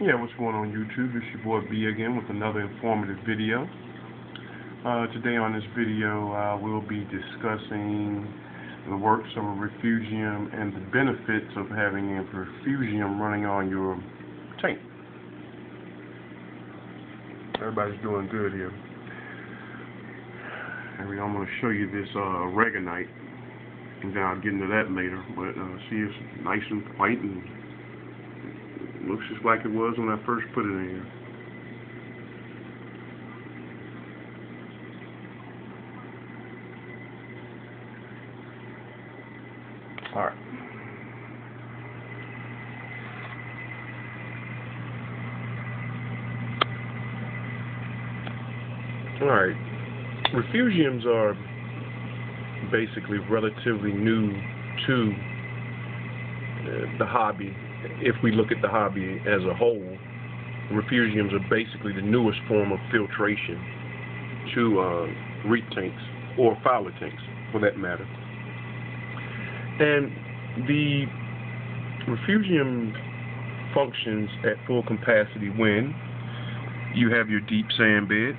Yeah, what's going on YouTube? It's your boy B again with another informative video. Uh, today on this video, uh, we'll be discussing the works of a refugium and the benefits of having a refugium running on your tank. Everybody's doing good here. And I'm going to show you this uh, and then I'll get into that later. But uh, see, it's nice and white and Looks just like it was when I first put it in here. Alright. Alright. Refugiums are basically relatively new to uh, the hobby if we look at the hobby as a whole, refugiums are basically the newest form of filtration to uh, reef tanks or FOWLR tanks, for that matter. And the refugium functions at full capacity when you have your deep sand bed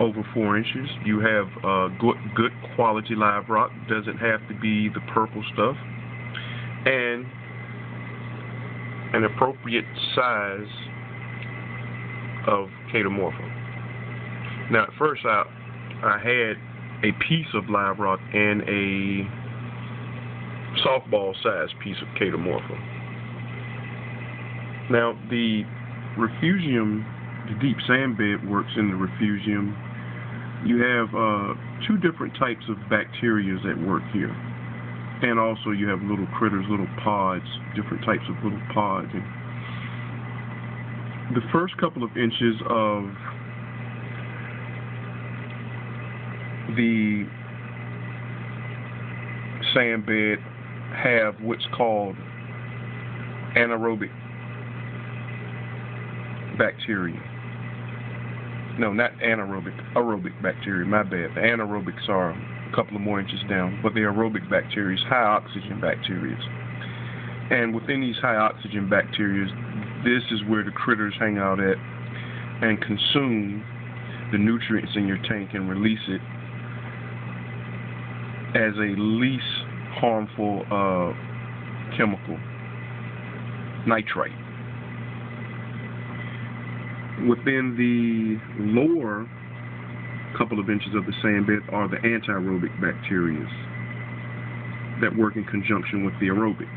over four inches. You have uh, good, good quality live rock. Doesn't have to be the purple stuff. And an appropriate size of chaetomorpha. Now, at first, I, I had a piece of live rock and a softball size piece of chaetomorpha. Now, the refugium, the deep sand bed works in the refugium. You have uh, two different types of bacteria that work here and also you have little critters, little pods, different types of little pods. And the first couple of inches of the sand bed have what's called anaerobic bacteria. No, not anaerobic, aerobic bacteria, my bad. The anaerobics are a couple of more inches down, but they're aerobic bacteria, high oxygen bacteria. And within these high oxygen bacteria, this is where the critters hang out at and consume the nutrients in your tank and release it as a least harmful uh, chemical, nitrite. Within the lower couple of inches of the sand bed are the anaerobic bacteria that work in conjunction with the aerobic.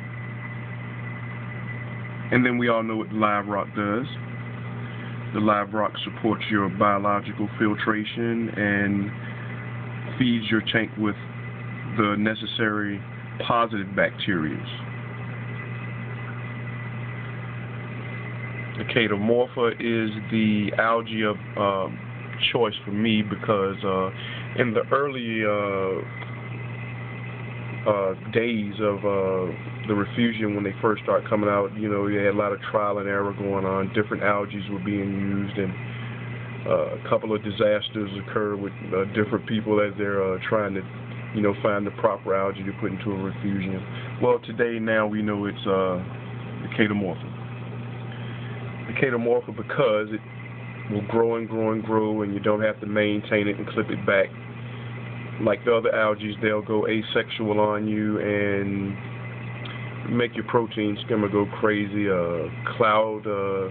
And then we all know what the live rock does. The live rock supports your biological filtration and feeds your tank with the necessary positive bacteria. The chaetomorpha is the algae of um, choice for me because uh, in the early uh, uh, days of uh, the refugium when they first start coming out, you know, you had a lot of trial and error going on. Different algae were being used, and uh, a couple of disasters occur with different people as they're trying to, you know, find the proper algae to put into a refugium. Well, today now we know it's uh, the chaetomorpha. The chaetomorpha because it will grow and grow and grow, and you don't have to maintain it and clip it back. Like the other algae, they'll go asexual on you and make your protein skimmer go crazy, uh, cloud uh,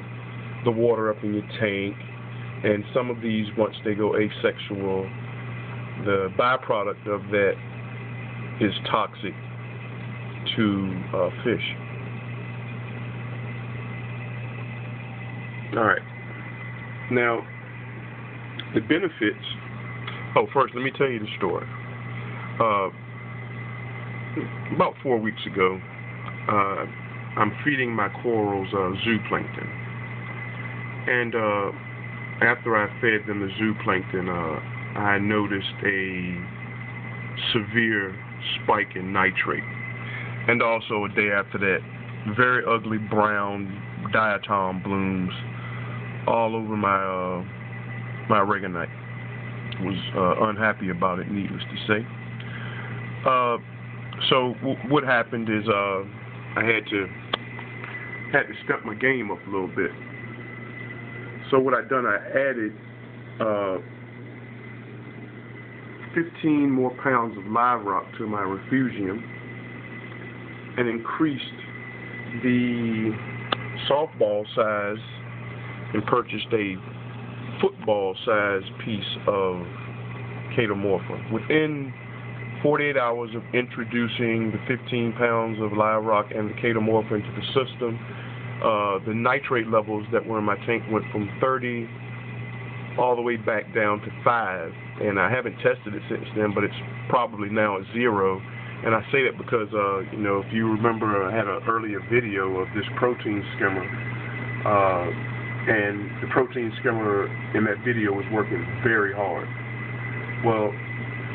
the water up in your tank. And some of these, once they go asexual, the byproduct of that is toxic to uh, fish. All right. Now, the benefits. Oh, first, let me tell you the story. Uh, about four weeks ago, uh, I'm feeding my corals uh, zooplankton. And after I fed them the zooplankton, uh, I noticed a severe spike in nitrate. And also, a day after that, very ugly brown diatom blooms all over my uh, my aragonite. Was uh, unhappy about it, needless to say. Uh, so what happened is uh, I had to had to step my game up a little bit, So what I done, I added uh, 15 more pounds of live rock to my refugium and increased the softball size and purchased a football size piece of chaetomorpha. Within 48 hours of introducing the 15 pounds of live rock and the chaetomorpha into the system, uh, the nitrate levels that were in my tank went from 30 all the way back down to 5. And I haven't tested it since then, but it's probably now at zero. And I say that because, uh, you know, if you remember, I had an earlier video of this protein skimmer. Uh, and the protein skimmer in that video was working very hard. Well,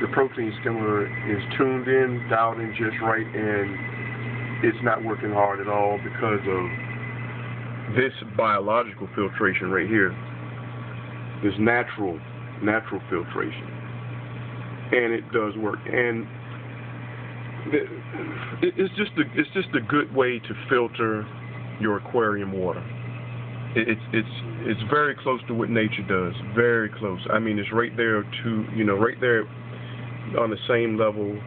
the protein skimmer is tuned in, dialed in just right, and it's not working hard at all because of this biological filtration right here. This natural, natural filtration. And it does work. And it's just a, it's just a good way to filter your aquarium water. It's it's it's very close to what nature does. Very close. I mean, it's right there to you know right there on the same level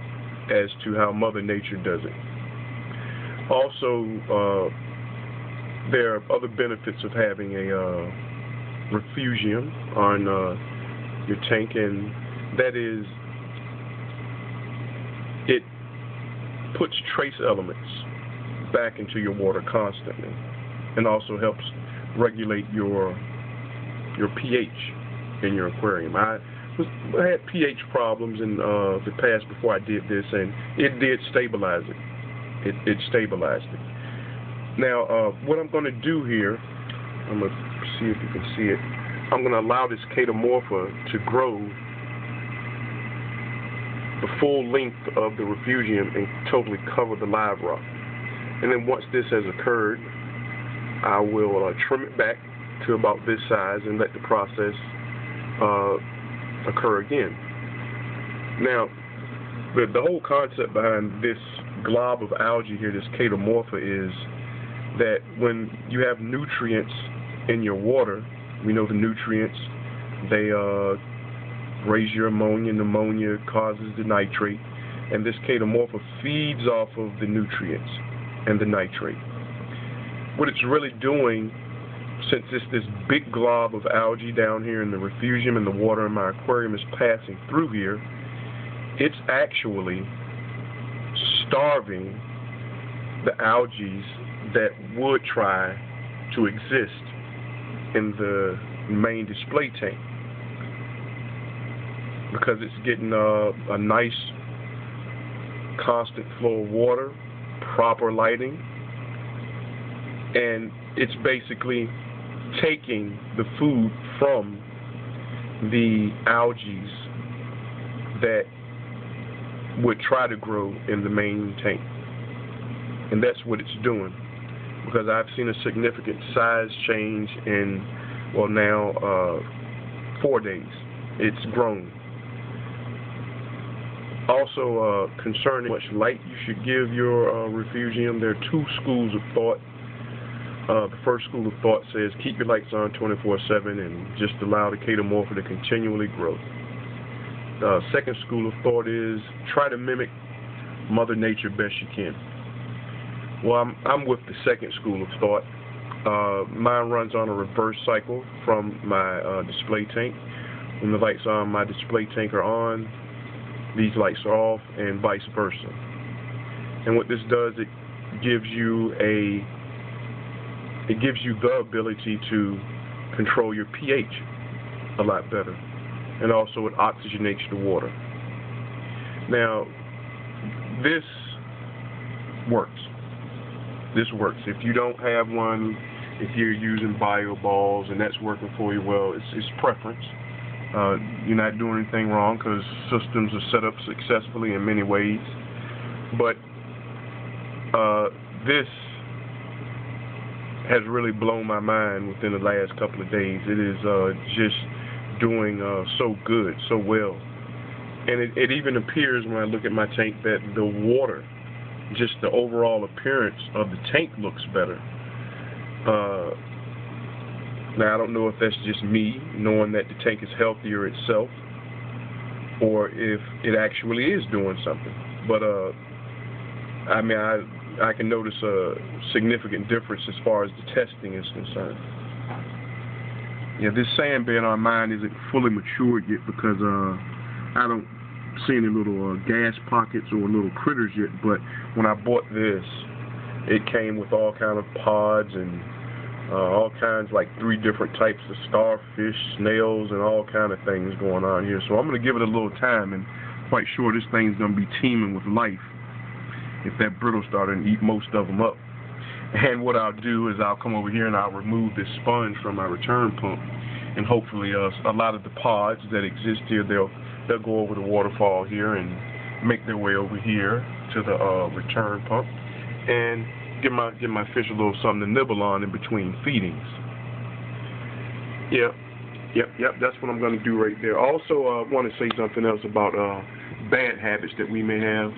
as to how Mother Nature does it. Also, uh, there are other benefits of having a uh, refugium on uh, your tank, and that is it puts trace elements back into your water constantly, and also helps regulate your your pH in your aquarium. I was I had pH problems in uh, the past before I did this, and it did stabilize it. It, it stabilized it. Now, uh, what I'm going to do here, I'm going to see if you can see it. I'm going to allow this chaetomorpha to grow the full length of the refugium and totally cover the live rock. And then once this has occurred, I will uh, trim it back to about this size and let the process uh, occur again. Now, the, the whole concept behind this glob of algae here, this chaetomorpha, is that when you have nutrients in your water, we know the nutrients, they uh, raise your ammonia, and ammonia causes the nitrate, and this chaetomorpha feeds off of the nutrients and the nitrate. What it's really doing since it's this big glob of algae down here in the refugium and the water in my aquarium is passing through here, it's actually starving the algae that would try to exist in the main display tank. Because it's getting a, a nice constant flow of water, proper lighting, and it's basically taking the food from the algae that would try to grow in the main tank. And that's what it's doing. Because I've seen a significant size change in, well, now uh, four days. It's grown. Also, uh, concerning how much light you should give your uh, refugium, there are two schools of thought uh, the first school of thought says keep your lights on 24-7 and just allow the chaetomorpha to continually grow. The second school of thought is try to mimic Mother Nature best you can. Well, I'm, I'm with the second school of thought. Uh, mine runs on a reverse cycle from my uh, display tank. When the lights on my display tank are on, these lights are off, and vice versa. And what this does, it gives you a it gives you the ability to control your pH a lot better. And also it oxygenates the water. Now, this works. This works. If you don't have one, if you're using bio balls and that's working for you well, it's, it's preference. Uh, you're not doing anything wrong because systems are set up successfully in many ways. But uh, this has really blown my mind within the last couple of days. It is uh, just doing uh, so good, so well. And it, it even appears when I look at my tank that the water, just the overall appearance of the tank looks better. Uh, Now I don't know if that's just me knowing that the tank is healthier itself, or if it actually is doing something. But uh, I mean I I can notice a significant difference as far as the testing is concerned. Yeah, this sand bed on mine isn't fully matured yet because uh, I don't see any little uh, gas pockets or little critters yet. But when I bought this, it came with all kind of pods and uh, all kinds, like three different types of starfish, snails, and all kind of things going on here. So I'm going to give it a little time, and quite sure this thing's going to be teeming with life if that brittle starter and eat most of them up. And what I'll do is I'll come over here and I'll remove this sponge from my return pump, and hopefully uh, a lot of the pods that exist here, they'll they'll go over the waterfall here and make their way over here to the uh, return pump, and give my give my fish a little something to nibble on in between feedings. Yep, yep, yep. That's what I'm going to do right there. Also, I uh, want to say something else about uh, bad habits that we may have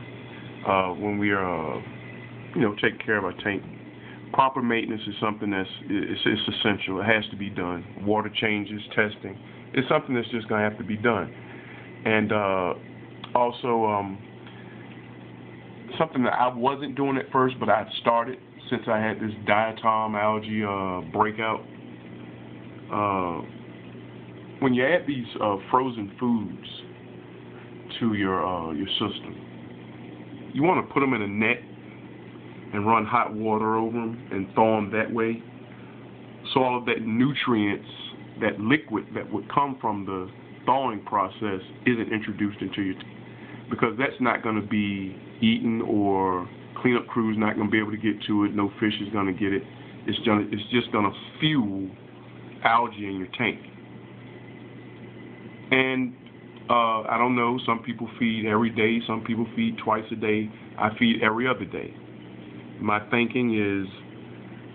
uh, when we are, uh, you know, taking care of our tank. Proper maintenance is something that's it's, it's essential. It has to be done. Water changes, testing. It's something that's just going to have to be done. And uh, also, um, something that I wasn't doing at first, but I started since I had this diatom algae uh, breakout. Uh, when you add these uh, frozen foods to your your system, you want to put them in a net and run hot water over them and thaw them that way. So all of that nutrients, that liquid that would come from the thawing process isn't introduced into your tank. because that's not going to be eaten or cleanup crew's not going to be able to get to it. No fish is going to get it. It's gonna, it's just going to fuel algae in your tank. And uh, I don't know. Some people feed every day. Some people feed twice a day. I feed every other day. My thinking is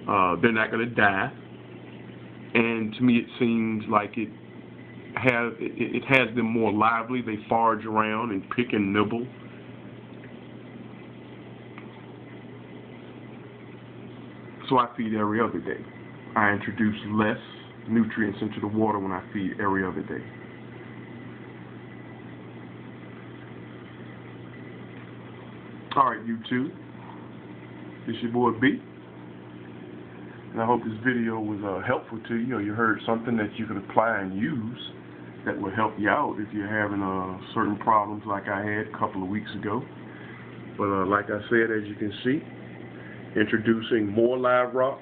uh, they're not going to die. And to me, it seems like it has it, it has them more lively. They forage around and pick and nibble. So I feed every other day. I introduce less nutrients into the water when I feed every other day. Right, YouTube. It's your boy B. And I hope this video was uh, helpful to you, or you heard something that you can apply and use that will help you out if you're having uh, certain problems like I had a couple of weeks ago. But uh, like I said, as you can see, introducing more live rock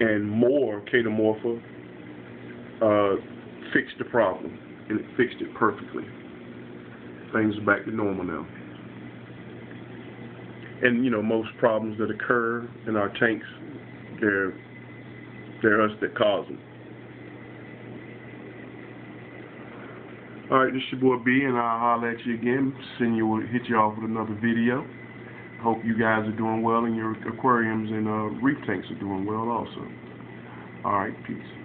and more chaetomorpha uh, fixed the problem, and it fixed it perfectly. Things are back to normal now. And you know, most problems that occur in our tanks, they're they're us that cause them. Alright, this is your boy B, and I'll holler at you again. Send you, hit you off with another video. Hope you guys are doing well, and your aquariums and uh, reef tanks are doing well also. Alright, peace.